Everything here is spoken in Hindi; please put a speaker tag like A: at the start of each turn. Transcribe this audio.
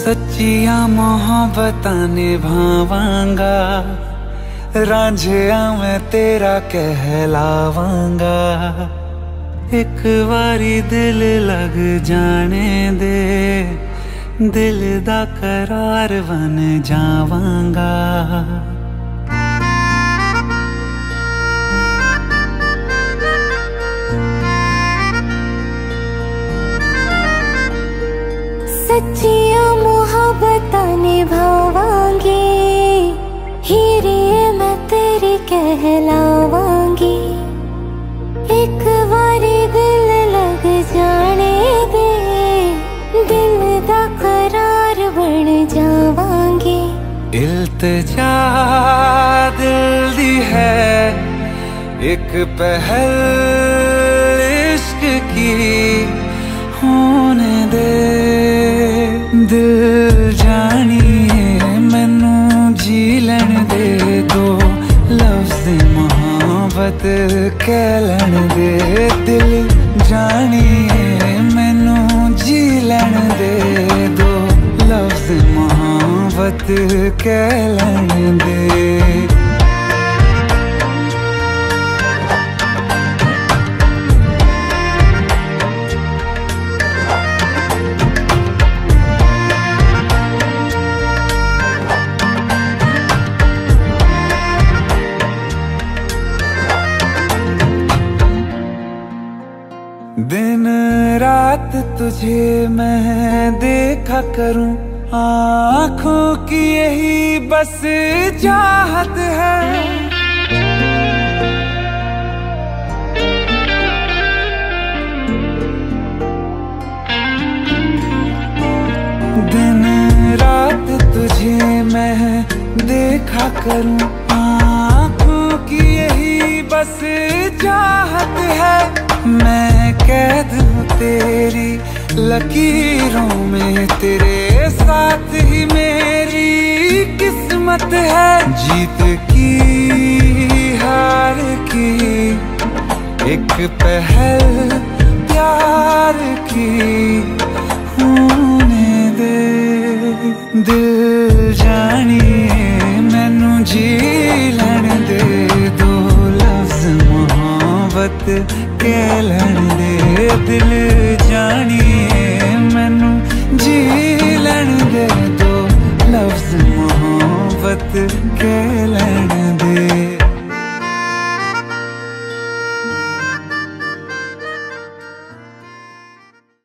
A: सच्चिया मोहब्बत निभावांगा रांझिया मैं तेरा कहलावांगा। एक बारी दिल लग जाने दे,
B: दिल दा करार बन जावांगा। सच्ची कहलावांगी एक बारी दिल लग जाने दे, दिल दा करार बन जावांगी।
A: इल्तजा दिल दी है, एक पहल इश्क की, होने दे। दिल मोहब्बत कह लैन दे, दिल जानिए मैनू जी लैन दे। दो लफ्ज मोहब्बत कह लैन दे। रात तुझे मैं देखा करूँ। आँखों की यही बस चाहत है। दिन रात तुझे मैं देखा करूँ। आँखों की यही बस चाहत है। मैं कैद तेरी लकीरों में तेरे साथ ही मेरी किस्मत है। जीत की, हार की, एक पहल प्यार की, होने दे। दिल जानिए, मैनू जी लैन दे। दो लफ्ज मोहब्बत कह लैन दे दिल जानिए मैनू जी लैन दे दो लफ्ज मोहब्बत कह लैन दे